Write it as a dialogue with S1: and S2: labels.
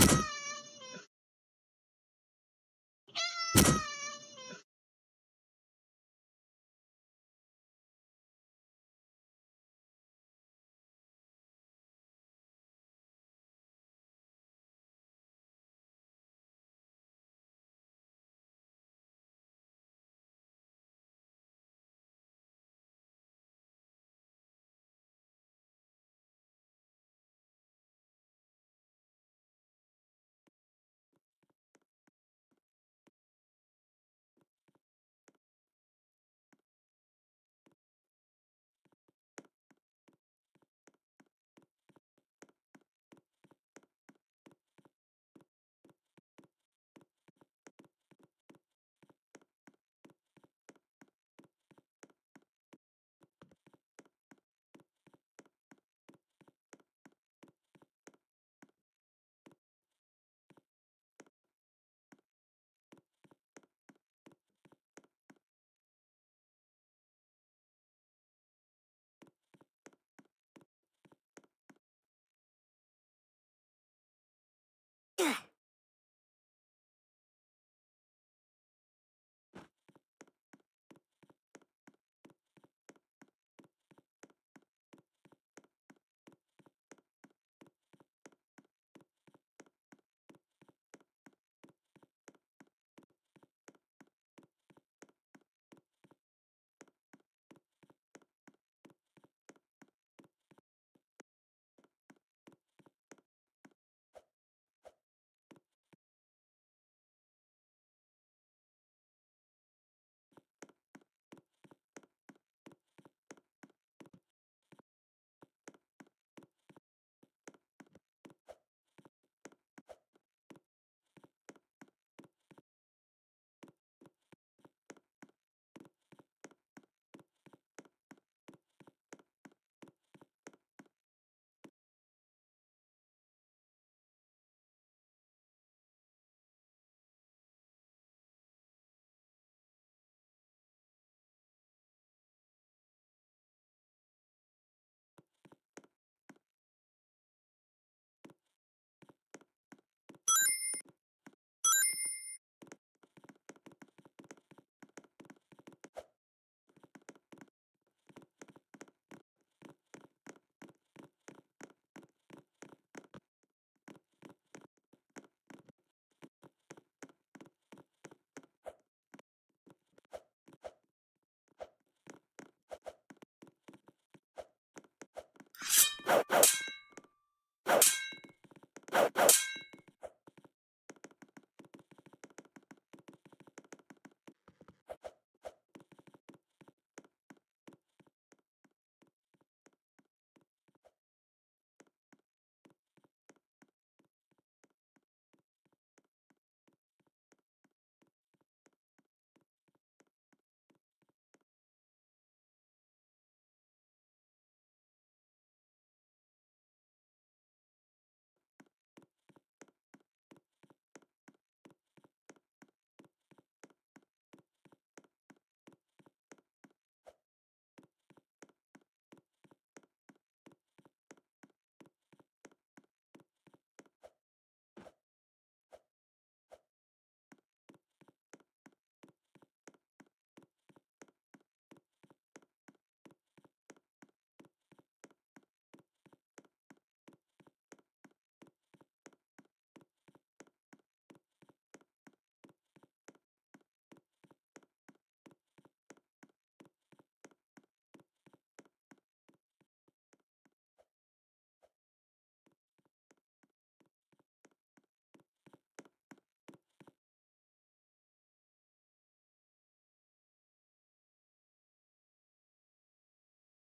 S1: you